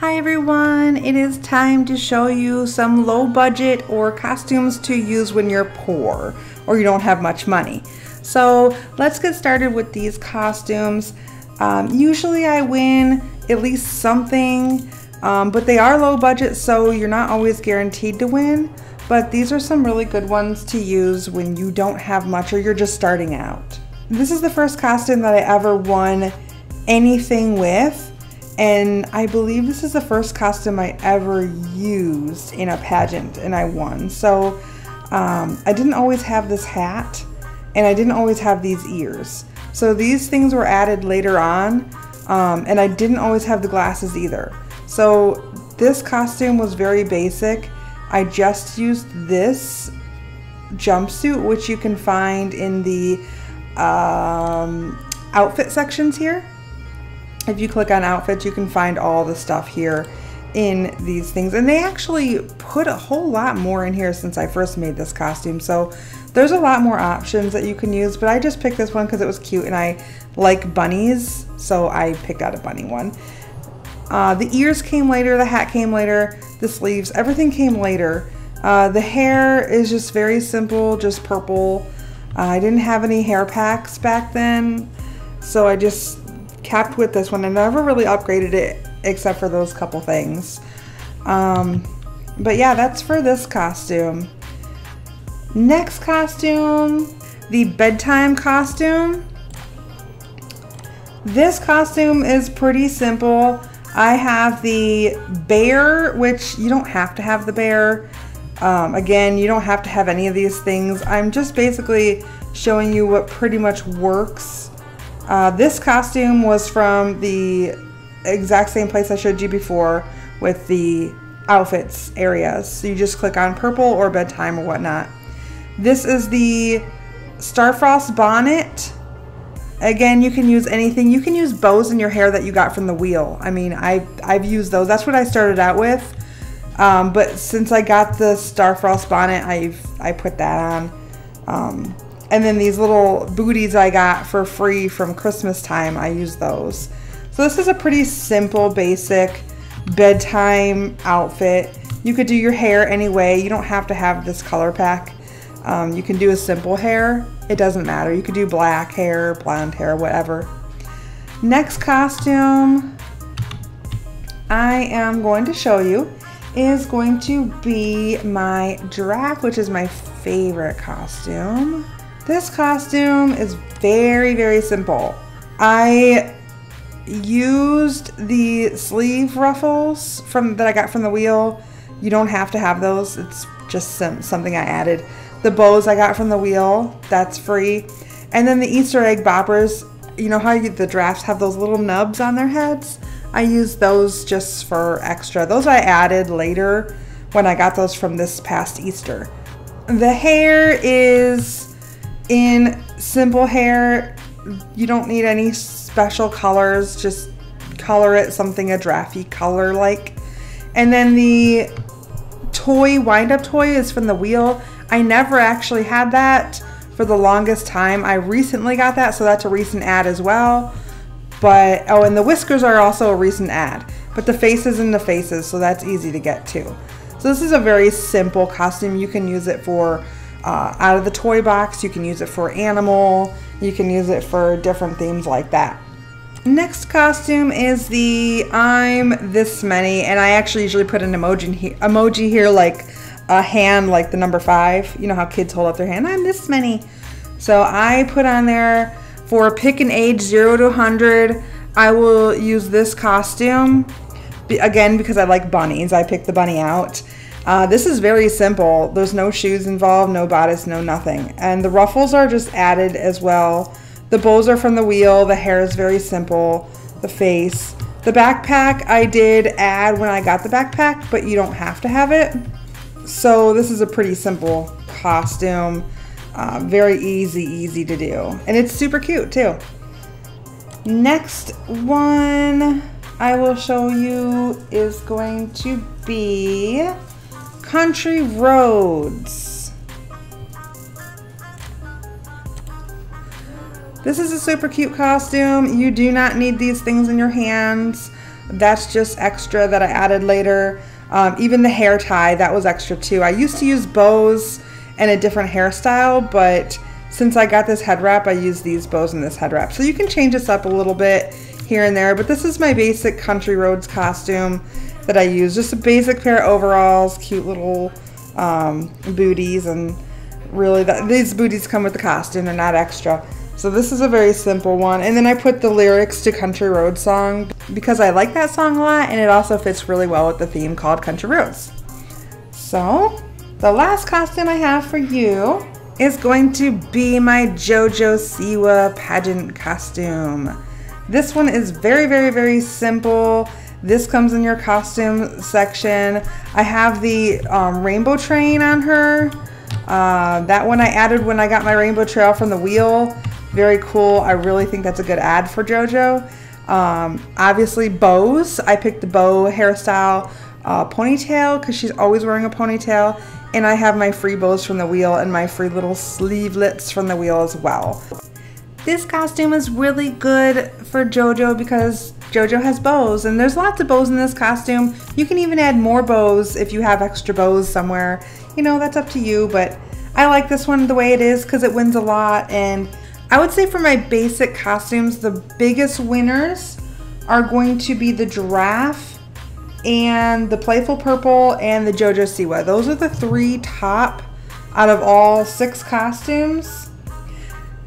Hi everyone, it is time to show you some low budget or costumes to use when you're poor or you don't have much money. So let's get started with these costumes. Um, usually I win at least something, um, but they are low budget so you're not always guaranteed to win. But these are some really good ones to use when you don't have much or you're just starting out. This is the first costume that I ever won anything with and I believe this is the first costume I ever used in a pageant and I won. So um, I didn't always have this hat and I didn't always have these ears. So these things were added later on um, and I didn't always have the glasses either. So this costume was very basic. I just used this jumpsuit, which you can find in the um, outfit sections here. If you click on outfits, you can find all the stuff here in these things. And they actually put a whole lot more in here since I first made this costume. So there's a lot more options that you can use, but I just picked this one because it was cute and I like bunnies. So I picked out a bunny one. Uh, the ears came later, the hat came later, the sleeves, everything came later. Uh, the hair is just very simple, just purple. Uh, I didn't have any hair packs back then, so I just kept with this one. I never really upgraded it except for those couple things. Um, but yeah, that's for this costume. Next costume, the bedtime costume. This costume is pretty simple. I have the bear, which you don't have to have the bear. Um, again, you don't have to have any of these things. I'm just basically showing you what pretty much works uh, this costume was from the exact same place I showed you before with the outfits areas. So you just click on purple or bedtime or whatnot. This is the Starfrost bonnet. Again, you can use anything. You can use bows in your hair that you got from the wheel. I mean, I, I've used those. That's what I started out with. Um, but since I got the Starfrost bonnet, I've I put that on. Um, and then these little booties I got for free from Christmas time, I use those. So this is a pretty simple, basic bedtime outfit. You could do your hair anyway. You don't have to have this color pack. Um, you can do a simple hair. It doesn't matter. You could do black hair, blonde hair, whatever. Next costume I am going to show you is going to be my Drac, which is my favorite costume. This costume is very, very simple. I used the sleeve ruffles from that I got from the wheel. You don't have to have those. It's just some, something I added. The bows I got from the wheel, that's free. And then the Easter egg boppers, you know how you, the drafts have those little nubs on their heads? I used those just for extra. Those I added later when I got those from this past Easter. The hair is in simple hair, you don't need any special colors, just color it something a drafty color like. And then the toy, wind up toy is from the wheel. I never actually had that for the longest time. I recently got that, so that's a recent ad as well. But, oh, and the whiskers are also a recent ad. But the faces and the faces, so that's easy to get too. So this is a very simple costume. You can use it for uh, out of the toy box. You can use it for animal. You can use it for different themes like that. Next costume is the I'm this many, and I actually usually put an emoji here, emoji here like a hand, like the number five. You know how kids hold up their hand. I'm this many. So I put on there for pick an age zero to 100. I will use this costume again because I like bunnies. I picked the bunny out. Uh, this is very simple. There's no shoes involved, no bodice, no nothing. And the ruffles are just added as well. The bows are from the wheel. The hair is very simple. The face. The backpack I did add when I got the backpack, but you don't have to have it. So this is a pretty simple costume. Uh, very easy, easy to do. And it's super cute too. Next one I will show you is going to be Country Roads. This is a super cute costume. You do not need these things in your hands. That's just extra that I added later. Um, even the hair tie, that was extra too. I used to use bows and a different hairstyle, but since I got this head wrap, I use these bows and this head wrap. So you can change this up a little bit here and there, but this is my basic Country Roads costume that I use. Just a basic pair of overalls, cute little um, booties, and really that, these booties come with the costume, they're not extra. So this is a very simple one. And then I put the lyrics to Country Road song because I like that song a lot and it also fits really well with the theme called Country Roads. So the last costume I have for you is going to be my JoJo Siwa pageant costume. This one is very, very, very simple. This comes in your costume section. I have the um, rainbow train on her. Uh, that one I added when I got my rainbow trail from the wheel. Very cool. I really think that's a good ad for JoJo. Um, obviously, bows. I picked the bow hairstyle uh, ponytail because she's always wearing a ponytail. And I have my free bows from the wheel and my free little sleevelets from the wheel as well. This costume is really good for JoJo because JoJo has bows and there's lots of bows in this costume. You can even add more bows if you have extra bows somewhere. You know, that's up to you, but I like this one the way it is because it wins a lot and I would say for my basic costumes, the biggest winners are going to be the giraffe and the playful purple and the JoJo Siwa. Those are the three top out of all six costumes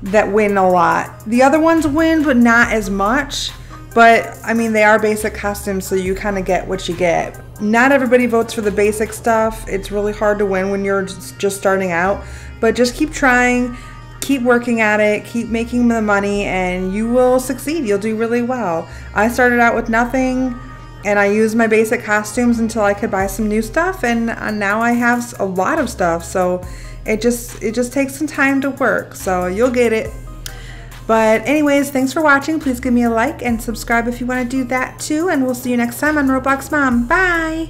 that win a lot. The other ones win, but not as much. But I mean, they are basic costumes, so you kind of get what you get. Not everybody votes for the basic stuff. It's really hard to win when you're just starting out, but just keep trying keep working at it, keep making the money, and you will succeed. You'll do really well. I started out with nothing and I used my basic costumes until I could buy some new stuff and uh, now I have a lot of stuff. So it just it just takes some time to work. So you'll get it. But anyways, thanks for watching. Please give me a like and subscribe if you want to do that too. And we'll see you next time on Roblox Mom. Bye!